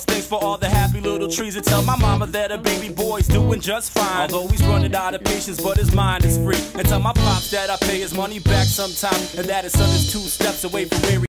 Thanks for all the happy little trees. And tell my mama that a baby boy's doing just fine. Although he's running out of patience, but his mind is free. And tell my pops that I pay his money back sometime. And that his son is two steps away from where